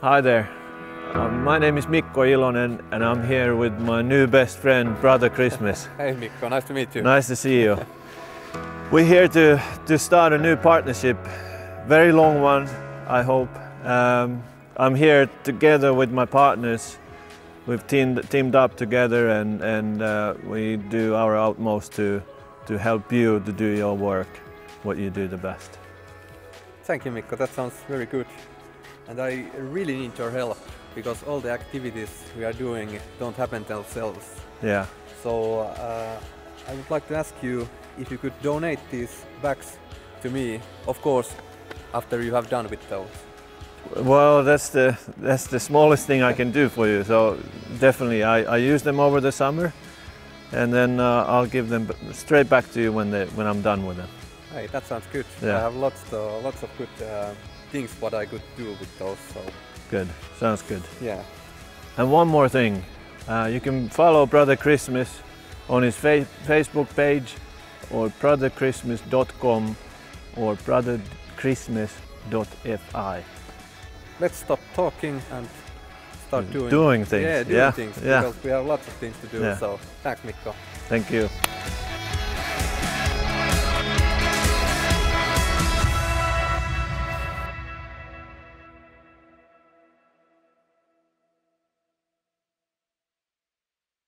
Hi there. Um, my name is Mikko Ilonen and I'm here with my new best friend, Brother Christmas. Hey Mikko, nice to meet you. Nice to see you. We're here to, to start a new partnership, very long one, I hope. Um, I'm here together with my partners. We've teamed, teamed up together and, and uh, we do our utmost to, to help you to do your work, what you do the best. Thank you Mikko, that sounds very good. And I really need your help because all the activities we are doing don't happen themselves. Yeah. So uh, I would like to ask you if you could donate these bags to me, of course, after you have done with those. Well, that's the that's the smallest thing I can do for you. So definitely, I, I use them over the summer, and then uh, I'll give them straight back to you when they when I'm done with them. Hey, that sounds good. Yeah. I have lots to, lots of good uh, things what I could do with those. So Good, sounds good. yeah, And one more thing, uh, you can follow Brother Christmas on his fa- Facebook page, or brotherchristmas.com, or brotherchristmas.fi. let's stop talking and start doing Doing things. Yeah, doing yeah, things yeah. because we have lots of things to do. Yeah. So thanks Mikko. Thank you.